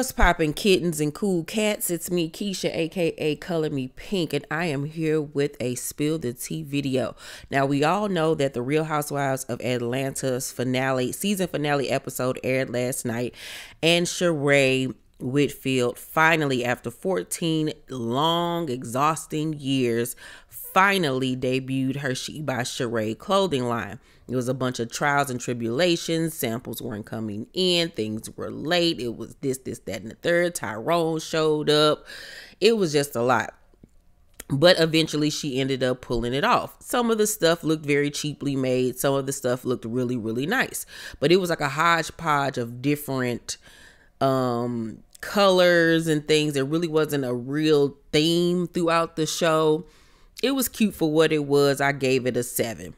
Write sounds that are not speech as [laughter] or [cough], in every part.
What's poppin', kittens and cool cats? It's me, Keisha, aka Color Me Pynk, and I am here with a Spill the Tea video. Now, we all know that the Real Housewives of Atlanta's finale, season finale episode aired last night, and Sheree Whitfield finally, after 14 long, exhausting years, finally debuted her She by Sheree clothing line. It was a bunch of trials and tribulations. Samples weren't coming in. Things were late. It was this, this, that, and the third. Tyrone showed up. It was just a lot. But eventually she ended up pulling it off. Some of the stuff looked very cheaply made. Some of the stuff looked really, really nice. But it was like a hodgepodge of different um colors and things. There really wasn't a real theme throughout the show. It was cute for what it was. I gave it a seven.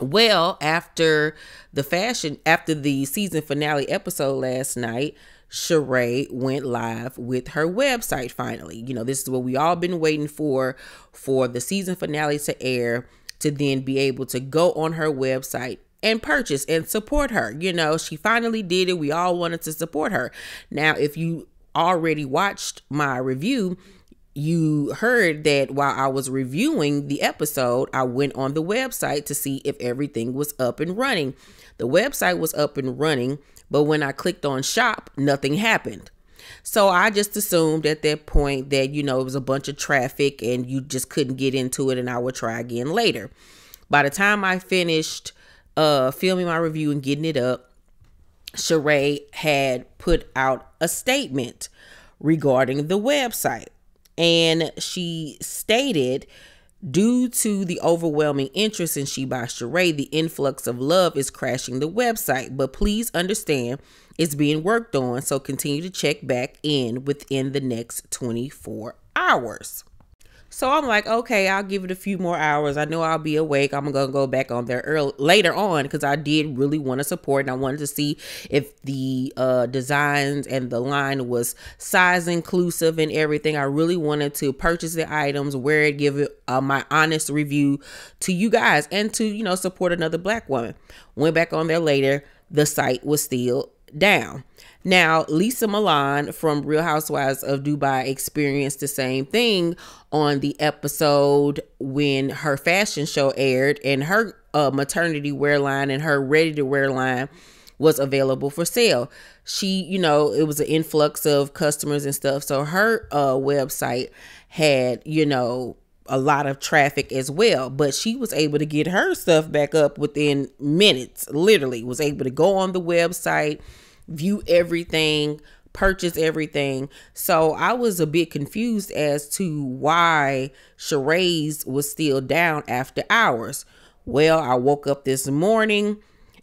Well, after the fashion, after the season finale episode last night, Sheree went live with her website finally. You know, this is what we all been waiting for for the season finale to air to then be able to go on her website and purchase and support her. You know, she finally did it. We all wanted to support her. Now, if you already watched my review, you heard that while I was reviewing the episode, I went on the website to see if everything was up and running. The website was up and running, but when I clicked on shop, nothing happened. So I just assumed at that point that, you know, it was a bunch of traffic and you just couldn't get into it and I would try again later. By the time I finished uh filming my review and getting it up, Sheree had put out a statement regarding the website and she stated Due to the overwhelming interest in She by Sheree, the influx of love is crashing the website. But please understand, it's being worked on, so continue to check back in within the next 24 hours. So I'm like, okay, I'll give it a few more hours. I know I'll be awake. I'm gonna go back on there early, later on because I did really want to support and I wanted to see if the uh, designs and the line was size inclusive and everything. I really wanted to purchase the items, wear it, give it uh, my honest review to you guys, and to you know support another black woman. Went back on there later. The site was still down. Now, Lesa Milan from Real Housewives of Dubai experienced the same thing on the episode when her fashion show aired and her uh, maternity wear line and her ready to wear line was available for sale. She, you know, it was an influx of customers and stuff. So her uh, website had, you know, a lot of traffic as well, but she was able to get her stuff back up within minutes, literally, was able to go on the website view everything, purchase everything. So I was a bit confused as to why Sheree's was still down after hours. Well, I woke up this morning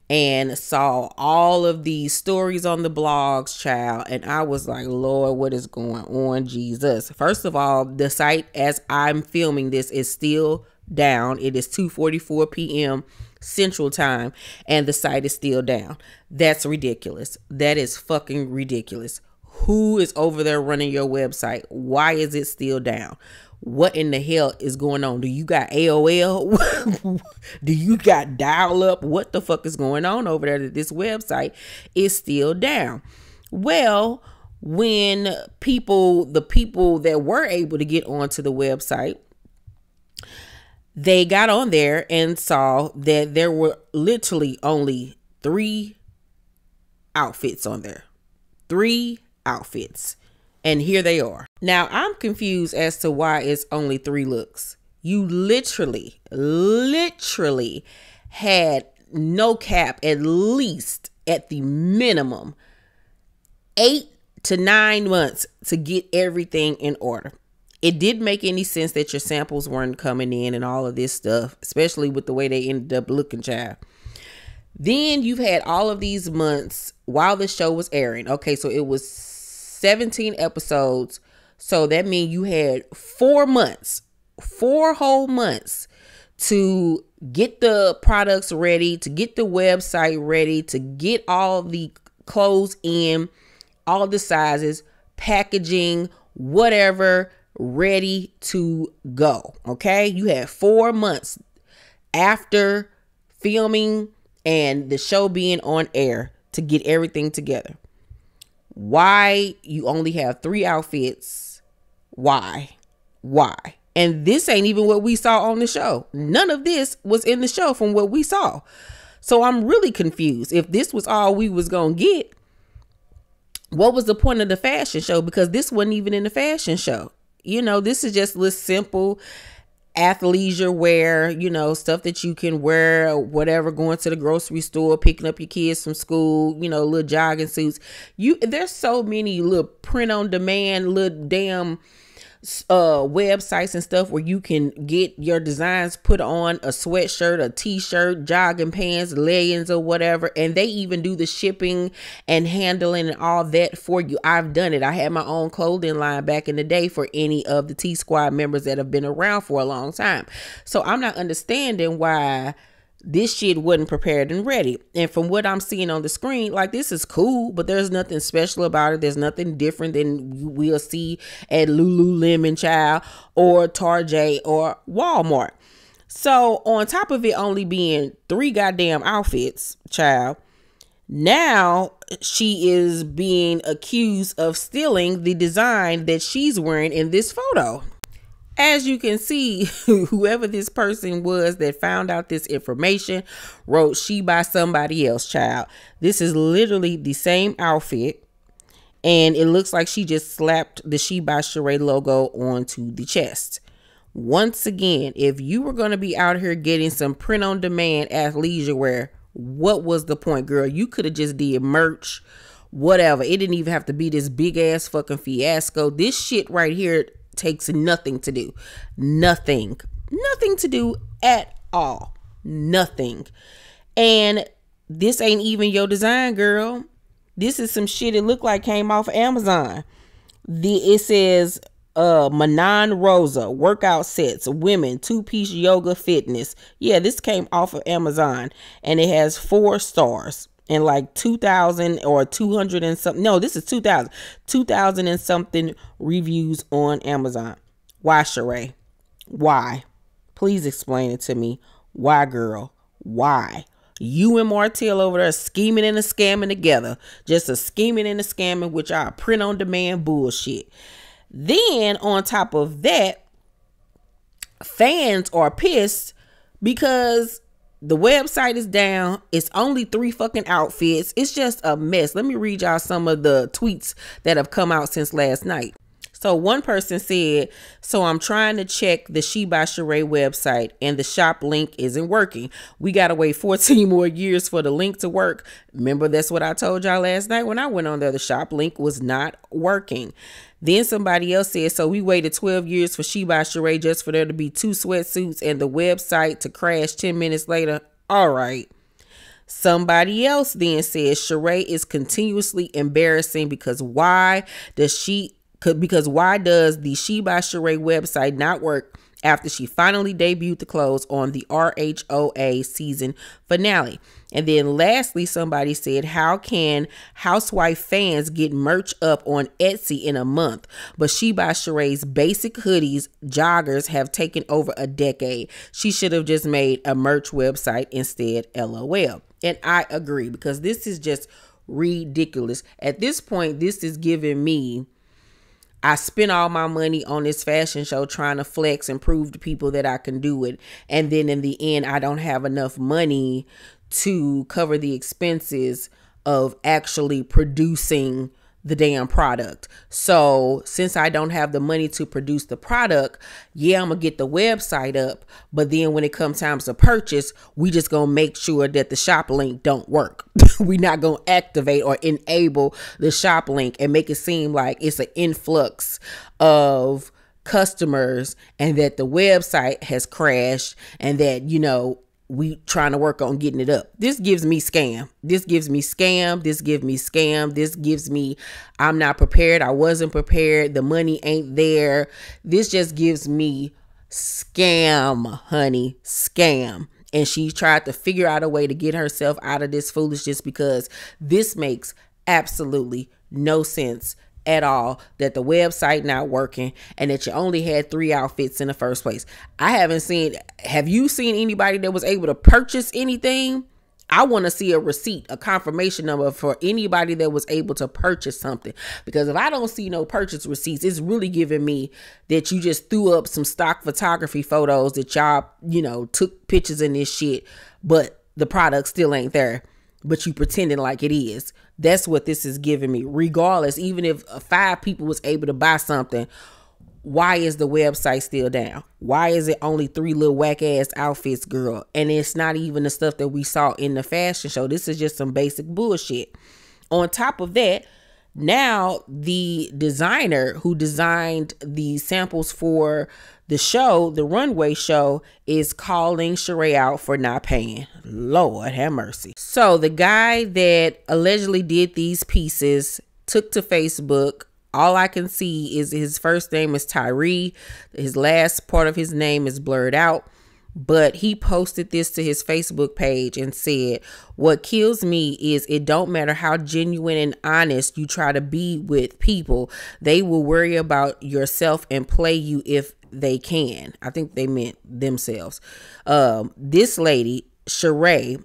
and saw all of these stories on the blogs, child, and I was like, Lord, what is going on, Jesus? First of all, the site as I'm filming this is still down. It is 2:44 p.m. Central Time and the site is still down. That's ridiculous. That is fucking ridiculous. Who is over there running your website? Why is it still down? What in the hell is going on? Do you got AOL? [laughs] Do you got dial up? What the fuck is going on over there that this website is still down? Well, when people, the people that were able to get onto the website, they got on there and saw that there were literally only three outfits on there. Three outfits. And here they are. Now, I'm confused as to why it's only three looks. You literally, literally had no cap, at least at the minimum, eight to nine months to get everything in order it didn't make any sense that your samples weren't coming in and all of this stuff, especially with the way they ended up looking, child. Then you've had all of these months while the show was airing. Okay, so it was 17 episodes. So that means you had four months, four whole months to get the products ready, to get the website ready, to get all the clothes in, all the sizes, packaging, whatever ready to go. Okay. You had four months after filming and the show being on air to get everything together. Why you only have three outfits? Why? Why? And this ain't even what we saw on the show. None of this was in the show from what we saw. So I'm really confused. If this was all we was going to get, what was the point of the fashion show? Because this wasn't even in the fashion show. You know, this is just a simple athleisure wear, you know, stuff that you can wear, whatever, going to the grocery store, picking up your kids from school, you know, little jogging suits. You there's so many little print on demand, little damn uh websites and stuff where you can get your designs put on a sweatshirt, a t-shirt, jogging pants, leggings or whatever and they even do the shipping and handling and all that for you. I've done it. I had my own clothing line back in the day for any of the Tea Squad members that have been around for a long time. So I'm not understanding why this shit wasn't prepared and ready. And from what I'm seeing on the screen, like this is cool, but there's nothing special about it. There's nothing different than we'll see at Lululemon Child or Tarjay or Walmart. So on top of it only being three goddamn outfits, child, now she is being accused of stealing the design that she's wearing in this photo as you can see, [laughs] whoever this person was that found out this information wrote she by somebody else, child. This is literally the same outfit. And it looks like she just slapped the She by Sheree logo onto the chest. Once again, if you were going to be out here getting some print on demand athleisure wear, what was the point, girl? You could have just did merch, whatever. It didn't even have to be this big ass fucking fiasco. This shit right here takes nothing to do. Nothing. Nothing to do at all. Nothing. And this ain't even your design, girl. This is some shit it looked like came off of Amazon. The it says uh Manon Rosa workout sets, women, two-piece yoga fitness. Yeah, this came off of Amazon and it has four stars and like 2000 or 200 and something. No, this is 2000. 2000 and something reviews on Amazon. Why, Sheree? Why? Please explain it to me. Why, girl? Why? You and Martell over there scheming and a scamming together. Just a scheming and a scamming, which are print on demand bullshit. Then, on top of that, fans are pissed because the website is down. It's only three fucking outfits. It's just a mess. Let me read y'all some of the tweets that have come out since last night. So one person said, "So I'm trying to check the She by Sheree website and the shop link isn't working. We gotta wait 14 [laughs] more years for the link to work. Remember that's what I told y'all last night when I went on there. The shop link was not working. Then somebody else said, so we waited 12 years for She by Sheree just for there to be two sweatsuits and the website to crash 10 minutes later. All right. Somebody else then says Sheree is continuously embarrassing because why does she because why does the She by Sheree website not work after she finally debuted the clothes on the RHOA season finale? And then lastly, somebody said, How can housewife fans get merch up on Etsy in a month? But She by Sheree's basic hoodies, joggers have taken over a decade. She should have just made a merch website instead, lol. And I agree because this is just ridiculous. At this point, this is giving me I spent all my money on this fashion show trying to flex and prove to people that I can do it. And then in the end, I don't have enough money to cover the expenses of actually producing the damn product. So, since I don't have the money to produce the product, yeah, I'm gonna get the website up, but then when it comes time to purchase, we just gonna make sure that the shop link don't work. [laughs] we not gonna activate or enable the shop link and make it seem like it's an influx of customers and that the website has crashed and that you know we trying to work on getting it up. This gives me scam. This gives me scam. This gives me scam. This gives me I'm not prepared. I wasn't prepared. The money ain't there. This just gives me scam, honey. Scam. And she tried to figure out a way to get herself out of this foolishness because this makes absolutely no sense at all that the website not working and that you only had three outfits in the first place. I haven't seen have you seen anybody that was able to purchase anything I want to see a receipt, a confirmation number for anybody that was able to purchase something. Because if I don't see no purchase receipts, it's really giving me that you just threw up some stock photography photos that y'all, you know, took pictures in this shit, but the product still ain't there, but you pretending like it is. That's what this is giving me. Regardless, even if five people was able to buy something why is the website still down? Why is it only three little whack ass outfits, girl? And it's not even the stuff that we saw in the fashion show. This is just some basic bullshit. On top of that, now the designer who designed the samples for the show, the runway show, is calling Sheree out for not paying. Lord have mercy. So the guy that allegedly did these pieces took to Facebook all I can see is his first name is Tyree. His last part of his name is blurred out. But he posted this to his Facebook page and said, What kills me is it don't matter how genuine and honest you try to be with people, they will worry about yourself and play you if they can. I think they meant themselves. Um, this lady, Sheree,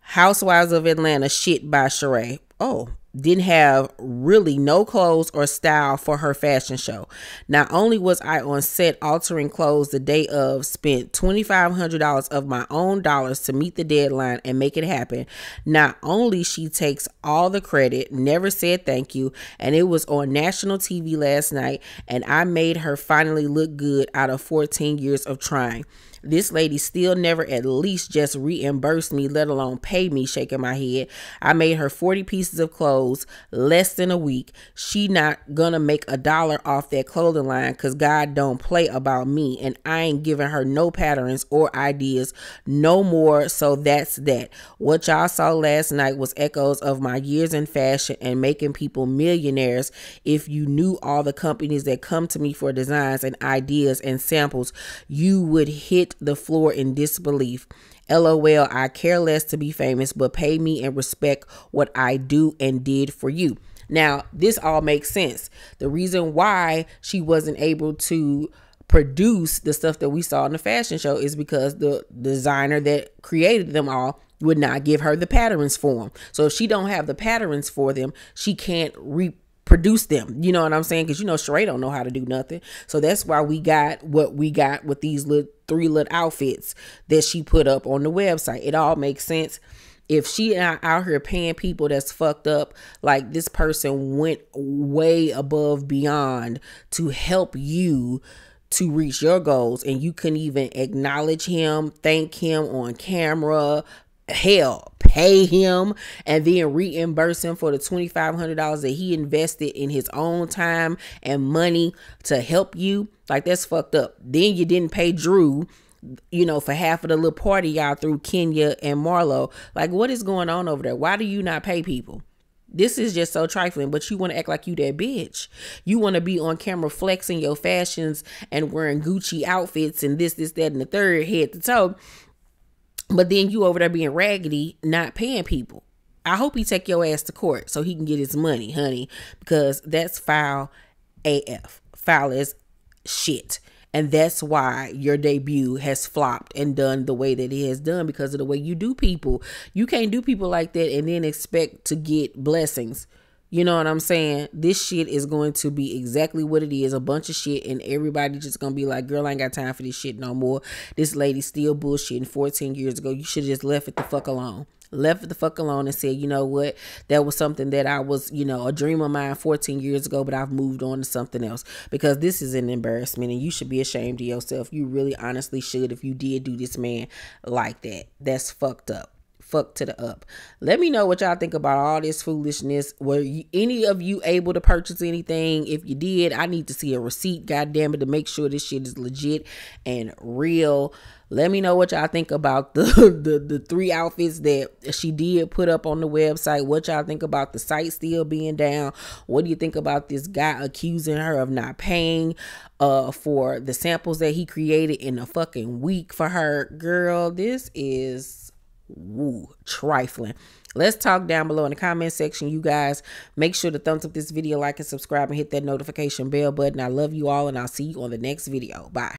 Housewives of Atlanta, shit by Sheree. Oh, didn't have really no clothes or style for her fashion show. Not only was I on set altering clothes the day of, spent $2,500 of my own dollars to meet the deadline and make it happen. Not only she takes all the credit, never said thank you, and it was on national TV last night, and I made her finally look good out of 14 years of trying. This lady still never at least just reimbursed me, let alone pay me, shaking my head. I made her 40 pieces of clothes less than a week. She not gonna make a dollar off that clothing line because God don't play about me. And I ain't giving her no patterns or ideas no more. So that's that. What y'all saw last night was echoes of my years in fashion and making people millionaires. If you knew all the companies that come to me for designs and ideas and samples, you would hit the floor in disbelief. LOL, I care less to be famous, but pay me and respect what I do and did for you. Now, this all makes sense. The reason why she wasn't able to produce the stuff that we saw in the fashion show is because the designer that created them all would not give her the patterns for them. So if she don't have the patterns for them, she can't re produce them. You know what I'm saying? Because you know Sheree don't know how to do nothing. So that's why we got what we got with these little three little outfits that she put up on the website. It all makes sense. If she out here paying people that's fucked up, like this person went way above beyond to help you to reach your goals and you couldn't even acknowledge him, thank him on camera, hell, pay him and then reimburse him for the $2,500 that he invested in his own time and money to help you. Like, that's fucked up. Then you didn't pay Drew you know, for half of the little party y'all through Kenya and Marlo. Like, what is going on over there? Why do you not pay people? This is just so trifling, but you want to act like you that bitch. You want to be on camera flexing your fashions and wearing Gucci outfits and this, this, that, and the third head to toe. But then you over there being raggedy, not paying people. I hope he take your ass to court so he can get his money, honey, because that's foul AF. Foul as shit. And that's why your debut has flopped and done the way that it has done because of the way you do people. You can't do people like that and then expect to get blessings. You know what I'm saying? This shit is going to be exactly what it is a bunch of shit, and everybody just gonna be like, Girl, I ain't got time for this shit no more. This lady still bullshitting 14 years ago. You should have just left it the fuck alone. Left it the fuck alone and said, You know what? That was something that I was, you know, a dream of mine 14 years ago, but I've moved on to something else because this is an embarrassment and you should be ashamed of yourself. You really honestly should if you did do this man like that. That's fucked up fuck to the up. Let me know what y'all think about all this foolishness. Were you, any of you able to purchase anything? If you did, I need to see a receipt, God damn it, to make sure this shit is legit and real. Let me know what y'all think about the, [laughs] the the three outfits that she did put up on the website. What y'all think about the site still being down? What do you think about this guy accusing her of not paying uh for the samples that he created in a fucking week for her? Girl, this is woo, trifling. Let's talk down below in the comment section, you guys. Make sure to thumbs up this video, like and subscribe, and hit that notification bell button. I love you all, and I'll see you on the next video. Bye.